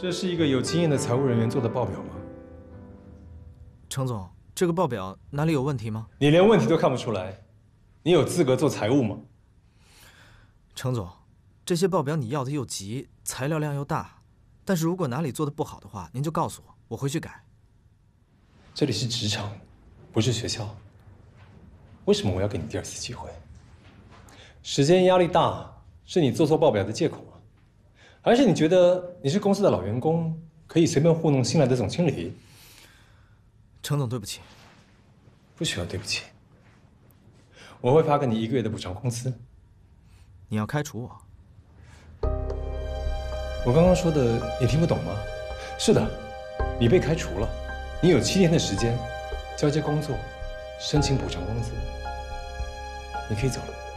这是一个有经验的财务人员做的报表吗？程总，这个报表哪里有问题吗？你连问题都看不出来，你有资格做财务吗？程总，这些报表你要的又急，材料量又大，但是如果哪里做的不好的话，您就告诉我，我回去改。这里是职场，不是学校。为什么我要给你第二次机会？时间压力大是你做错报表的借口吗？还是你觉得你是公司的老员工，可以随便糊弄新来的总经理？程总，对不起。不需要对不起。我会发给你一个月的补偿工资。你要开除我？我刚刚说的你听不懂吗？是的，你被开除了。你有七天的时间交接工作，申请补偿工资。你可以走了。